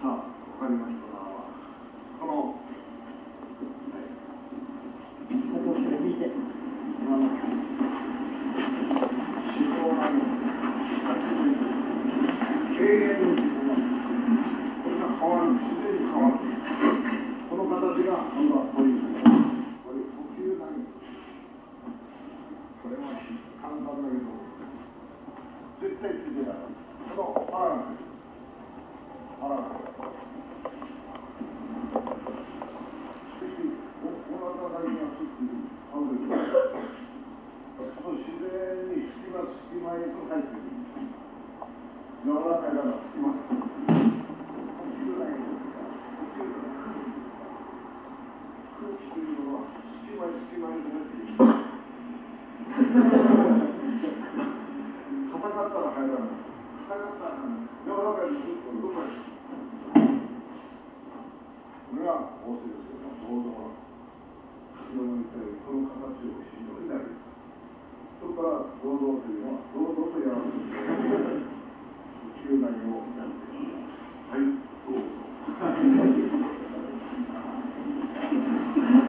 さあ、わかりました。この、佐藤氏が引いてあの、指導なの、経営の、これが変わる、自然に変わる。この形が、今度はこういう、これ、呼吸なこれは簡単だけど、絶対ついてない。この、パラが、パラが。自然に隙間隙間へと入ってくる。柔らかいから隙間。呼吸ないんですが、呼吸空気というのは隙間隙間に入っていく。硬かったら入らない。硬かったら柔らかいにずっと動かない。これは法制ですけど、想像は。今の言ったように、この形を非常に大事です。そこから、労働というのは、労働とやられる。地球内を、